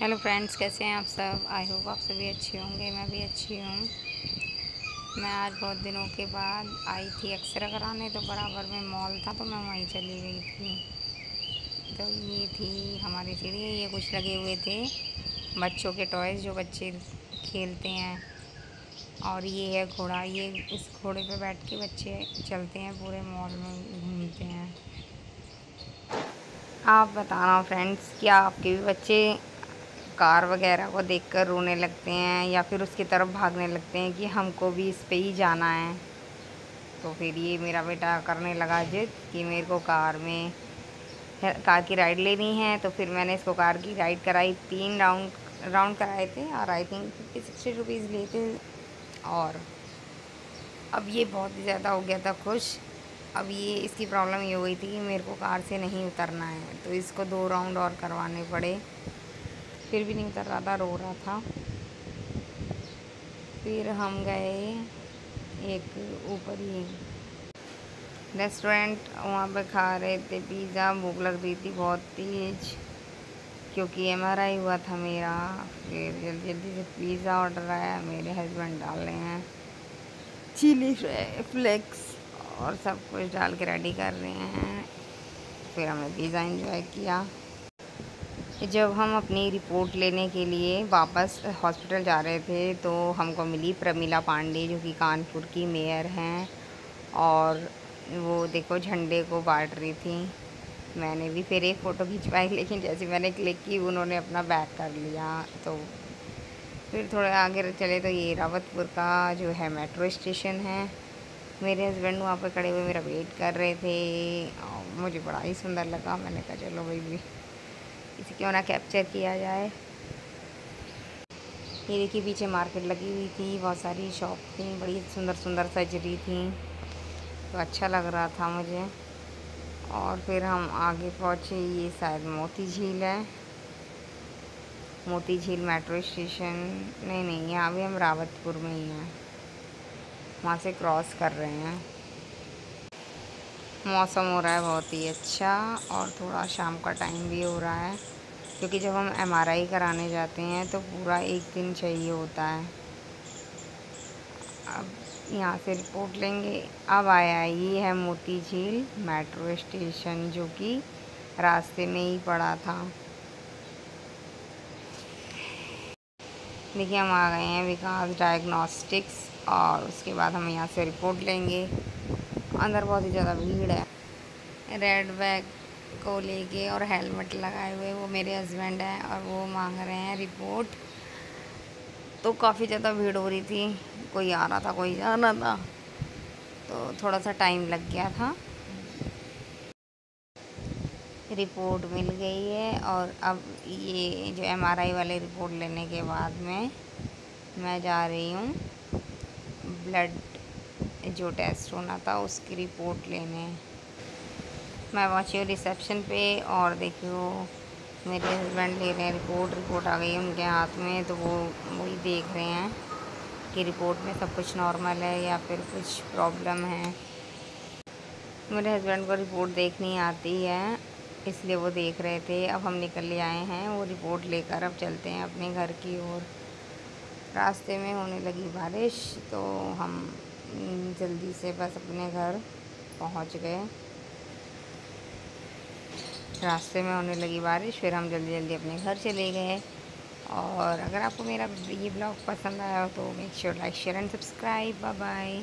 Hello friends कैसे हैं आप सब? आई होप आप सभी अच्छे होंगे, मैं भी अच्छी हूँ। मैं आज बहुत दिनों के बाद आई थी एक्सरे कराने तो बराबर में मॉल था तो मैं वहीं चली गई थी। तो ये थी हमारी सीढ़ी, ये कुछ लगे हुए थे बच्चों के टॉयज़ जो बच्चे खेलते हैं। और ये है घोड़ा, ये इस घोड़े पे बैठ के बच्चे चलते हैं, पूरे मॉल में घूमते हैं। आप बताना फ्रेंड्स क्या आपके भी बच्चे कार वगैरह को देखकर रोने लगते हैं या फिर उसकी तरफ़ भागने लगते हैं कि हमको भी इस पे ही जाना है। तो फिर ये मेरा बेटा करने लगा जिद कि मेरे को कार में कार की राइड लेनी है। तो फिर मैंने इसको कार की राइड कराई, तीन राउंड राउंड कराए थे और I think fifty sixty rupees लिए थे और अब ये बहुत ही ज़्यादा हो गया था खुश। अब ये, इसकी प्रॉब्लम ये हुई थी कि मेरे को कार से नहीं उतरना है। तो इसको दो राउंड और करवाने पड़े। फिर भी नहीं उतर रहा था, रो रहा था। फिर हम गए एक ऊपर ही रेस्टोरेंट वहाँ पे खा रहे थे पिज़्ज़ा भूख लग रही थी बहुत तेज, क्योंकि एम आर आई हुआ था मेरा। फिर जल्दी जल्दी से पिज़्ज़ा ऑर्डर आया, मेरे हस्बैंड डाल रहे हैं। चिली फ्लेक्स और सब कुछ डाल के रेडी कर रहे हैं। फिर हमने पिज़्ज़ा इंजॉय किया। जब हम अपनी रिपोर्ट लेने के लिए वापस हॉस्पिटल जा रहे थे तो हमको मिली प्रमिला पांडे, जो कि कानपुर की मेयर हैं। और वो देखो झंडे को बांट रही थी। मैंने भी फिर एक फ़ोटो खिंचवाई, लेकिन जैसे मैंने क्लिक की, उन्होंने अपना बैक कर लिया। तो फिर थोड़ा आगे चले तो ये रावतपुर का जो है मेट्रो स्टेशन है। मेरे हस्बैंड वहाँ पर खड़े हुए, मेरा वेट कर रहे थे। मुझे बड़ा ही सुंदर लगा। मैंने कहा, चलो भाई भी इसे क्यों ना कैप्चर किया जाए? ये देखिए, पीछे मार्केट लगी हुई थी, बहुत सारी शॉप थी, बड़ी सुंदर सुंदर सज रही थी। तो अच्छा लग रहा था मुझे। और फिर हम आगे पहुँचे, ये शायद मोती झील है। मोती झील मेट्रो स्टेशन नहीं नहीं, यहाँ भी हम रावतपुर में ही हैं। वहाँ से क्रॉस कर रहे हैं। मौसम हो रहा है बहुत ही अच्छा और थोड़ा शाम का टाइम भी हो रहा है, क्योंकि जब हम एमआरआई कराने जाते हैं तो पूरा एक दिन चाहिए होता है। अब यहाँ से रिपोर्ट लेंगे। अब आया ये है मोती झील मेट्रो स्टेशन जो कि रास्ते में ही पड़ा था। देखिए, हम आ गए हैं विकास डायग्नोस्टिक्स और उसके बाद हम यहाँ से रिपोर्ट लेंगे। अंदर बहुत ही ज़्यादा भीड़ है। रेड बैग को लेके और हेलमेट लगाए हुए, वो मेरे हस्बैंड हैं और वो मांग रहे हैं रिपोर्ट तो काफ़ी ज़्यादा भीड़ हो रही थी, कोई आ रहा था, कोई जा रहा था तो थोड़ा सा टाइम लग गया था। रिपोर्ट मिल गई है और अब ये जो एमआरआई वाले रिपोर्ट लेने के बाद में मैं जा रही हूँ। ब्लड जो टेस्ट होना था उसकी रिपोर्ट लेने। मैं पहुँची हूँ रिसेप्शन पे और देखियो, मेरे हस्बैंड ले रहे हैं रिपोर्ट रिपोर्ट आ गई उनके हाथ में तो वो वही देख रहे हैं कि रिपोर्ट में सब कुछ नॉर्मल है या फिर कुछ प्रॉब्लम है। मेरे हस्बैंड को रिपोर्ट देखनी आती है, इसलिए वो देख रहे थे। अब हम निकल ले आए हैं, वो रिपोर्ट लेकर अब चलते हैं अपने घर की ओर। रास्ते में होने लगी बारिश तो हम जल्दी से बस अपने घर पहुँच गए। रास्ते में होने लगी बारिश, फिर हम जल्दी जल्दी अपने घर चले गए। और अगर आपको मेरा ये ब्लॉग पसंद आया हो तो make sure like share and subscribe bye bye